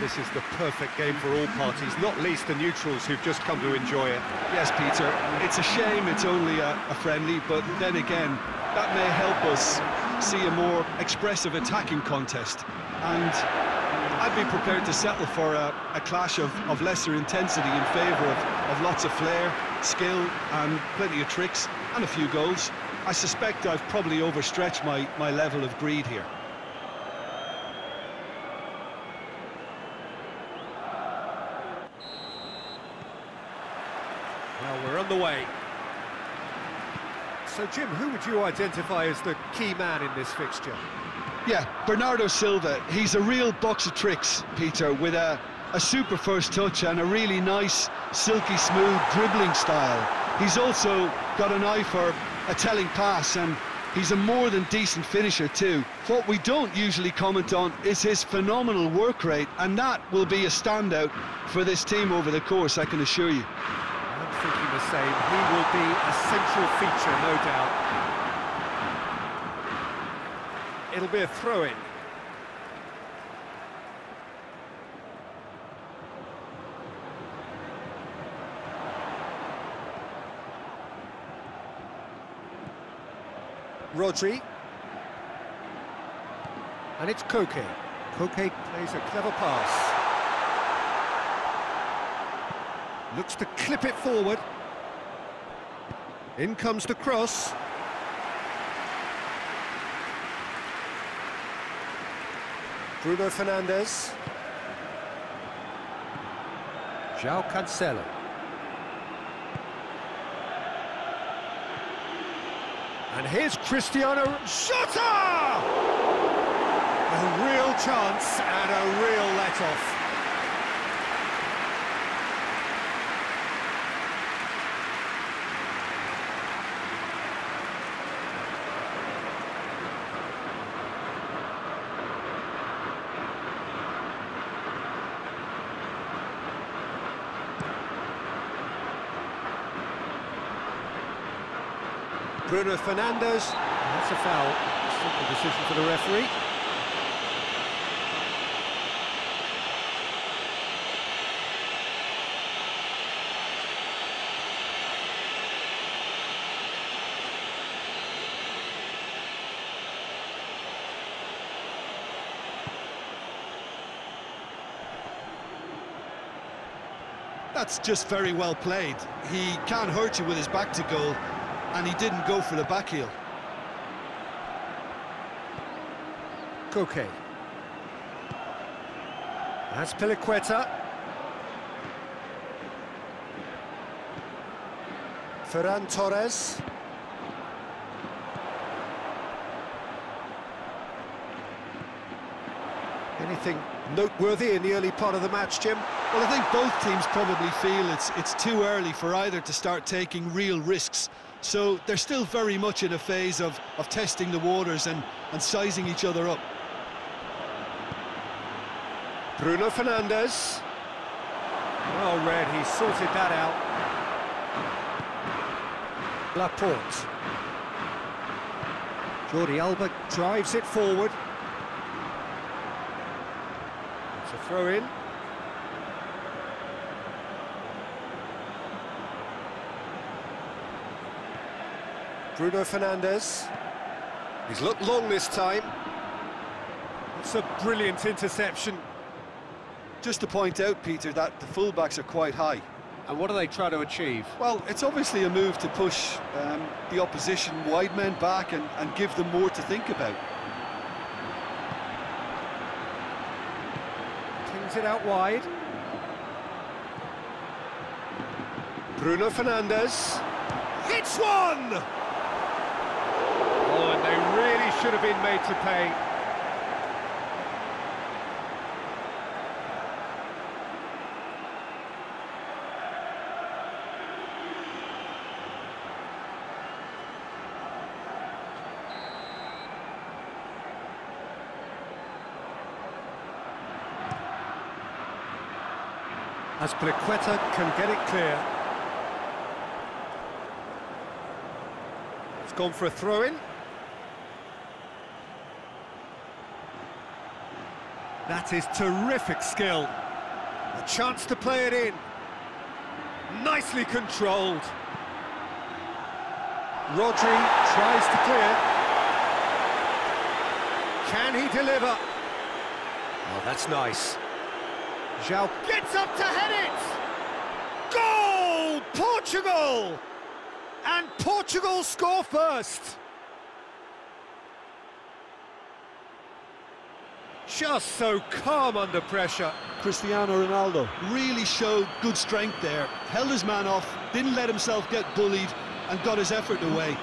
this is the perfect game for all parties, not least the neutrals who've just come to enjoy it. Yes, Peter, it's a shame it's only a, a friendly, but then again, that may help us see a more expressive attacking contest. And I'd be prepared to settle for a, a clash of, of, lesser intensity in favour of, of lots of flair, skill and plenty of tricks and a few goals. I suspect I've probably overstretched my, my level of greed here. Well, we're on the way. So, Jim, who would you identify as the key man in this fixture? Yeah, Bernardo Silva. He's a real box of tricks, Peter, with a, a super first touch and a really nice, silky smooth dribbling style. He's also got an eye for a telling pass and he's a more than decent finisher too. What we don't usually comment on is his phenomenal work rate and that will be a standout for this team over the course, I can assure you. Thinking the same. He will be a central feature, no doubt. It'll be a throw-in. Rodri. And it's Koke. Koke plays a clever pass. Looks to clip it forward. In comes the cross. Bruno Fernandes. João Cancelo. And here's Cristiano Shota! A real chance and a real let-off. Bruno Fernandes. That's a foul. Simple decision for the referee. That's just very well played. He can't hurt you with his back to goal, and he didn't go for the back heel. Koke. That's Azpilicueta. Ferran Torres. Anything noteworthy in the early part of the match, Jim? Well, I think both teams probably feel it's it's too early for either to start taking real risks. So they're still very much in a phase of, of testing the waters and, and sizing each other up. Bruno Fernandes. Well read, he sorted that out. Laporte. Jordi Alba drives it forward. It's a throw-in. Bruno Fernandes. He's looked long this time. It's a brilliant interception. Just to point out, Peter, that the fullbacks are quite high. And what do they try to achieve? Well, it's obviously a move to push um, the opposition wide men back and, and give them more to think about. Kings it out wide. Bruno Fernandes. Hits one! Oh, and they really should have been made to pay. Azpilicueta can get it clear. It's gone for a throw-in. That is terrific skill. A chance to play it in. Nicely controlled. Rodri tries to clear. Can he deliver? Oh, that's nice. João gets up to head it! Goal! Portugal! And Portugal score first! Just so calm under pressure. Cristiano Ronaldo really showed good strength there, held his man off, didn't let himself get bullied, and got his effort away.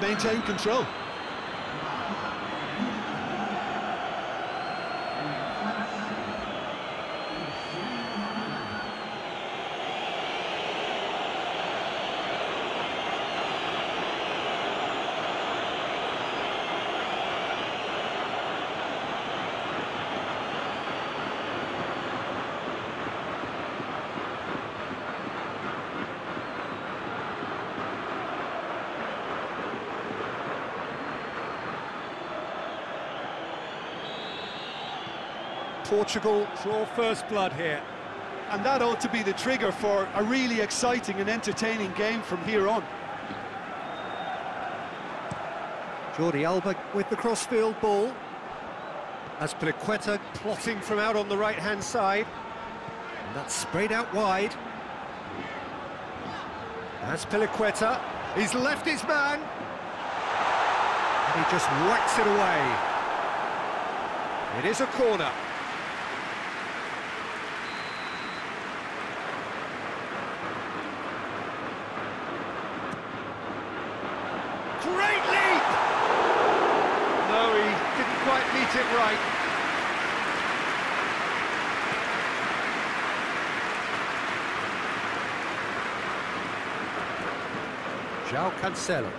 Maintained control. Portugal draw first blood here. And that ought to be the trigger for a really exciting and entertaining game from here on. Jordi Alba with the crossfield ball. As Azpilicueta plotting from out on the right-hand side. And that's sprayed out wide. As Azpilicueta, he's left his man. And he just whacks it away. It is a corner. Great leap! No, he didn't quite meet it right. João Cancelo.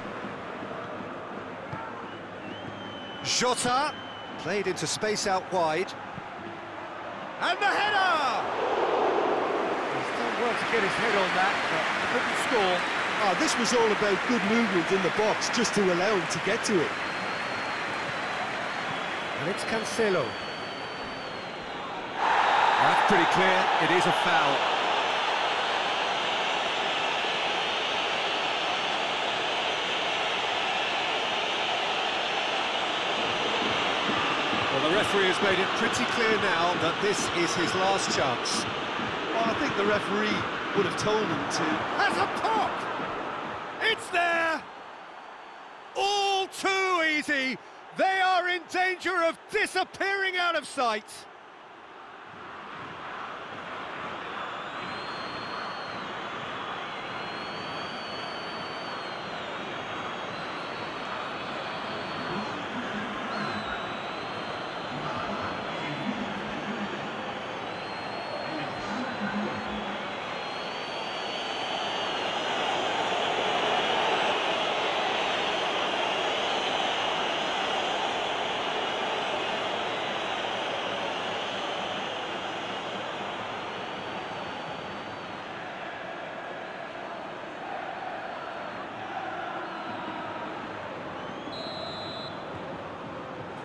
Jota, played into space out wide. And the header! He's done well to get his head on that, but couldn't score. Ah, this was all about good movement in the box just to allow him to get to it. And it's Cancelo. That's pretty clear, it is a foul. Referee has made it pretty clear now that this is his last chance. Well, I think the referee would have told him to. Has a pop! It's there! All too easy! They are in danger of disappearing out of sight!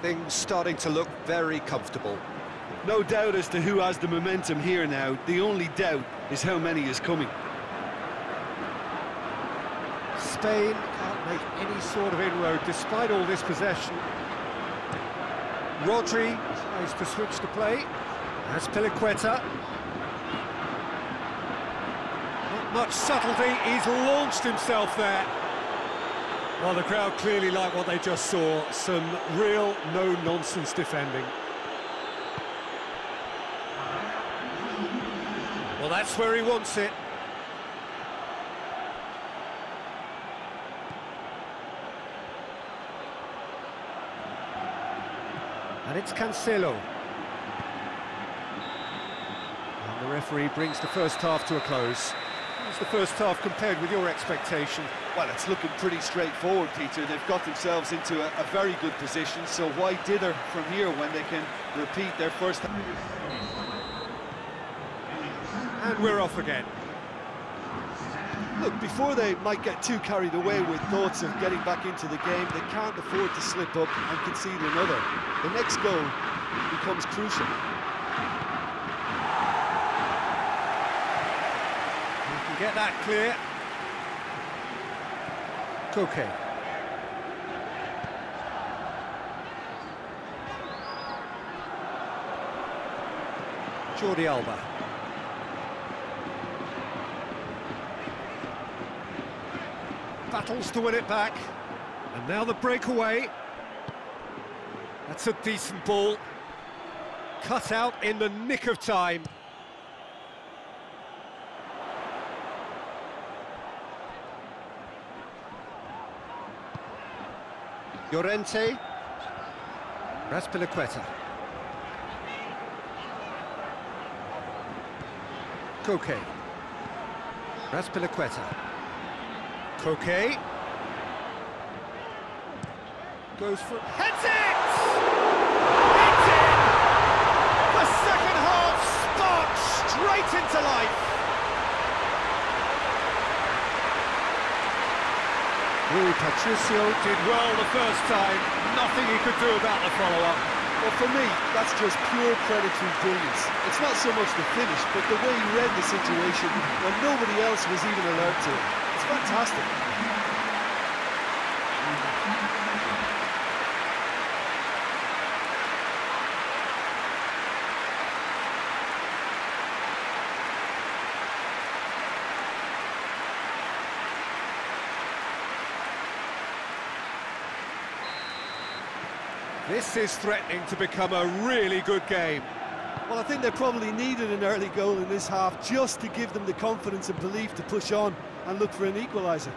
Things starting to look very comfortable. No doubt as to who has the momentum here now. The only doubt is how many is coming. Spain can't make any sort of inroad despite all this possession. Rodri tries to switch the play. Azpilicueta. Not much subtlety, he's launched himself there. Well, the crowd clearly like what they just saw. Some real no-nonsense defending. Well, that's where he wants it. And it's Cancelo. And the referee brings the first half to a close. How's the first half compared with your expectation? Well, it's looking pretty straightforward, Peter. They've got themselves into a, a very good position, so why dither from here when they can repeat their first... And we're off again. Look, before they might get too carried away with thoughts of getting back into the game, they can't afford to slip up and concede another. The next goal becomes crucial. Can get that clear. Koke. Jordi Alba. Battles to win it back. And now the breakaway. That's a decent ball. Cut out in the nick of time. Llorente. Azpilicueta. Koke. Azpilicueta. Koke. Goes for... Heads it! It's in! The second half sparks straight into life. Patricio did well the first time. Nothing he could do about the follow-up. Well, for me, that's just pure predatory brilliance. It's not so much the finish, but the way he read the situation when nobody else was even alert to it. It's fantastic. This is threatening to become a really good game. Well, I think they probably needed an early goal in this half just to give them the confidence and belief to push on and look for an equaliser.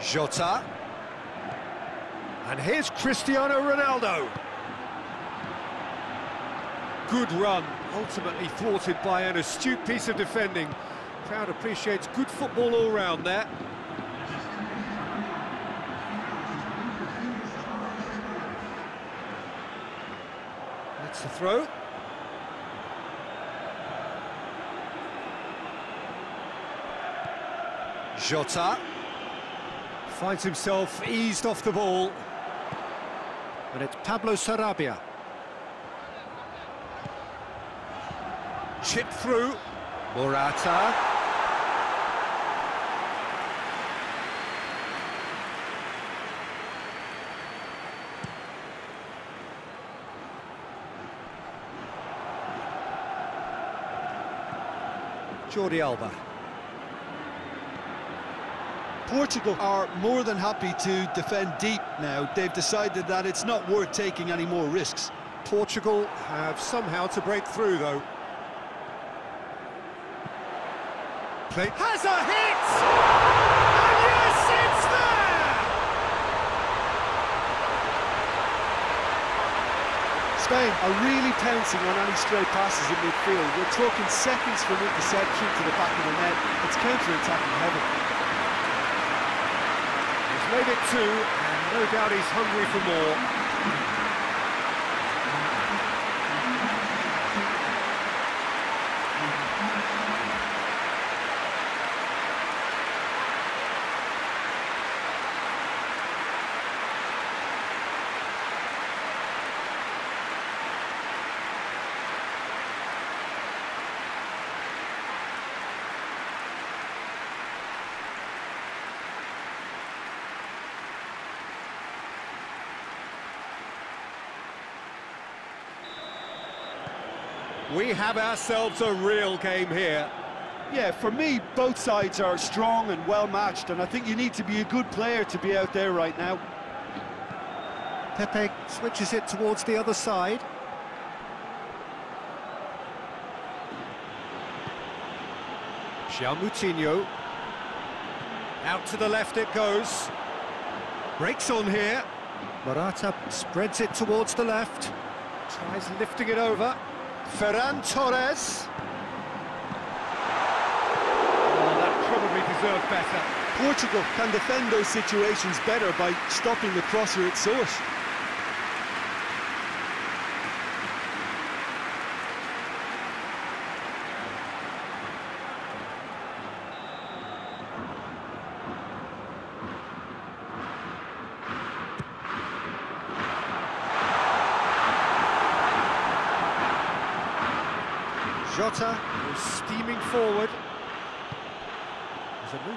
Jota. And here's Cristiano Ronaldo. Good run, ultimately thwarted by an astute piece of defending. Crowd appreciates good football all round there. Jota finds himself eased off the ball. And it's Pablo Sarabia. Chip through. Morata. Jordi Alba. Portugal are more than happy to defend deep now. They've decided that it's not worth taking any more risks. Portugal have somehow to break through, though. Play has a hit! And yes, it's there! Spain are really pouncing on any stray passes in midfield. We're talking seconds from interception to the back of the net. It's counter-attacking heaven. He's made it two, and no doubt he's hungry for more. We have ourselves a real game here. Yeah, for me, both sides are strong and well matched, and I think you need to be a good player to be out there right now. Pepe switches it towards the other side. João Moutinho. Out to the left it goes. Breaks on here. Morata spreads it towards the left. Tries lifting it over. Ferran Torres. Oh, that probably deserved better. Portugal can defend those situations better by stopping the crosser at source.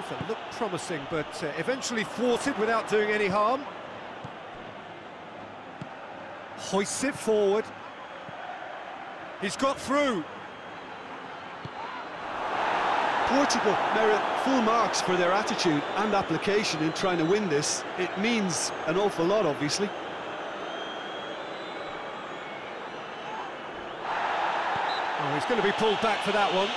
It was a that looked promising, but uh, eventually thwarted without doing any harm. Hoists it forward. He's got through. Portugal merit full marks for their attitude and application in trying to win this. It means an awful lot, obviously. Oh, he's going to be pulled back for that one.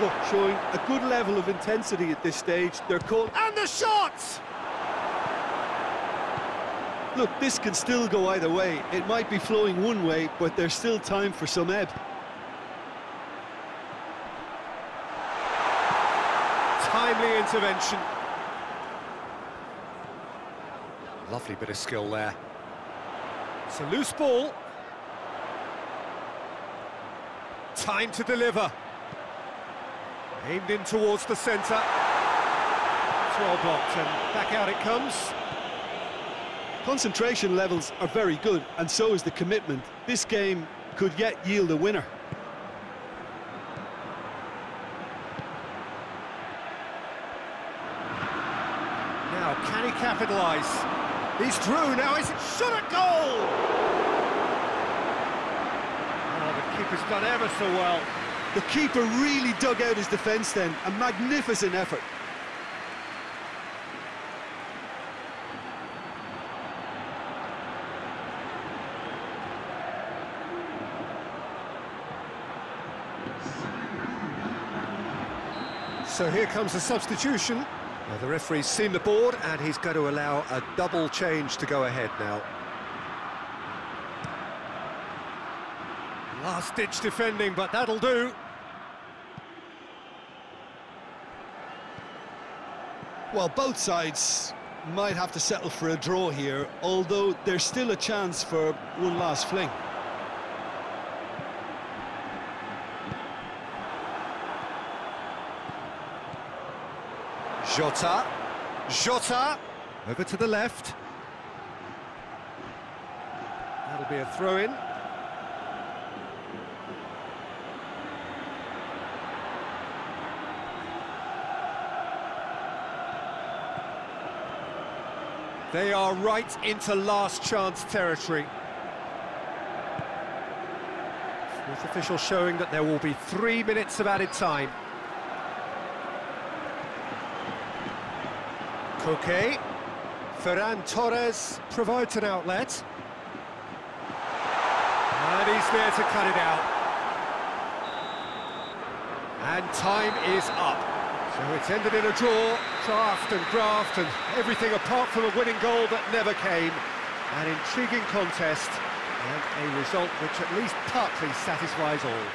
Portugal showing a good level of intensity at this stage. They're called... And the shots! Look, this can still go either way. It might be flowing one way, but there's still time for some ebb. Timely intervention. Lovely bit of skill there. It's a loose ball. Time to deliver. Aimed in towards the centre. It's well blocked and back out it comes. Concentration levels are very good, and so is the commitment. This game could yet yield a winner. Now, can he capitalise? He's through, now is it shot at goal? Oh, the keeper's done ever so well. The keeper really dug out his defence then, a magnificent effort. So here comes the substitution. The referee's seen the board and he's going to allow a double change to go ahead now. Last-ditch defending, but that'll do. Well, both sides might have to settle for a draw here, although there's still a chance for one last fling. Jota. Jota. Over to the left. That'll be a throw-in. They are right into last chance territory. Fourth official showing that there will be three minutes of added time. Koke. Ferran Torres provides an outlet. And he's there to cut it out. And time is up. So it's ended in a draw, draft and graft and everything apart from a winning goal that never came. An intriguing contest and a result which at least partly satisfies all.